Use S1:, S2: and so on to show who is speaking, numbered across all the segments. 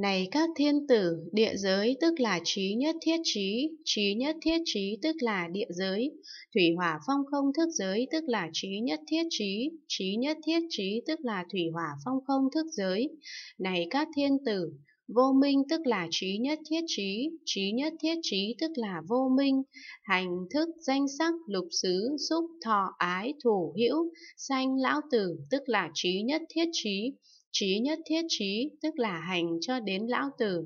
S1: Này các thiên tử, địa giới tức là trí nhất thiết trí, trí nhất thiết trí tức là địa giới, thủy hỏa phong không thức giới tức là trí nhất thiết trí, trí nhất thiết trí tức là thủy hỏa phong không thức giới. Này các thiên tử, vô minh tức là trí nhất thiết trí, trí nhất thiết trí tức là vô minh, hành thức danh sắc lục xứ xúc thọ ái thủ hữu, sanh lão tử tức là trí nhất thiết trí trí nhất thiết trí, tức là hành cho đến lão tử.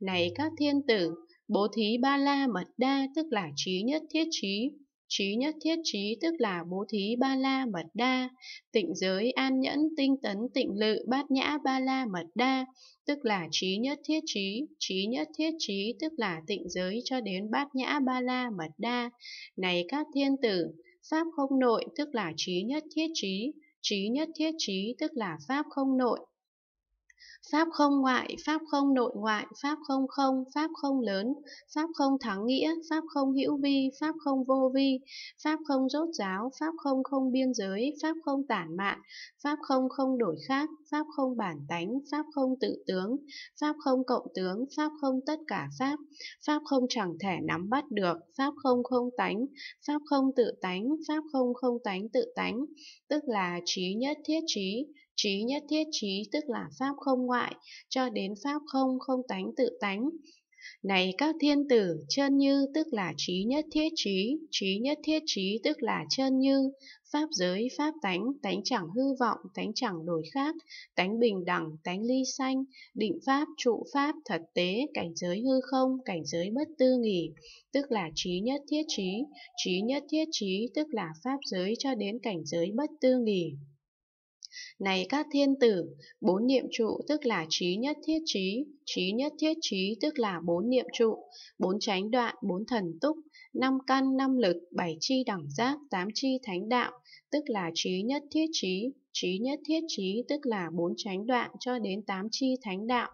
S1: Này các thiên tử, bố thí ba la mật đa, tức là trí nhất thiết trí. Trí nhất thiết trí tức là bố thí ba la mật đa, tịnh giới an nhẫn tinh tấn tịnh lự bát nhã ba la mật đa, tức là trí nhất thiết trí, trí nhất thiết trí tức là tịnh giới cho đến bát nhã ba la mật đa. Này các thiên tử, pháp không nội tức là trí nhất thiết trí, trí nhất thiết trí tức là pháp không nội. Pháp không ngoại, Pháp không nội ngoại, Pháp không không, Pháp không lớn, Pháp không thắng nghĩa, Pháp không hữu vi, Pháp không vô vi, Pháp không rốt giáo, Pháp không không biên giới, Pháp không tản mạn, Pháp không không đổi khác, Pháp không bản tánh, Pháp không tự tướng, Pháp không cộng tướng, Pháp không tất cả Pháp, Pháp không chẳng thể nắm bắt được, Pháp không không tánh, Pháp không tự tánh, Pháp không không tánh tự tánh, tức là trí nhất thiết trí, trí nhất thiết trí tức là Pháp không ngoại, cho đến Pháp không không tánh tự tánh. Này các thiên tử, chân như tức là trí nhất thiết trí, trí nhất thiết trí tức là chân như, pháp giới, pháp tánh, tánh chẳng hư vọng, tánh chẳng đổi khác, tánh bình đẳng, tánh ly sanh, định pháp, trụ pháp, thật tế, cảnh giới hư không, cảnh giới bất tư nghỉ, tức là trí nhất thiết trí, trí nhất thiết trí tức là pháp giới cho đến cảnh giới bất tư nghỉ. Này các thiên tử, bốn niệm trụ tức là trí nhất thiết trí, trí nhất thiết trí tức là bốn niệm trụ, bốn chánh đoạn, bốn thần túc, năm căn, năm lực, bảy chi đẳng giác, tám chi thánh đạo, tức là trí nhất thiết trí, trí nhất thiết trí tức là bốn chánh đoạn cho đến tám chi thánh đạo.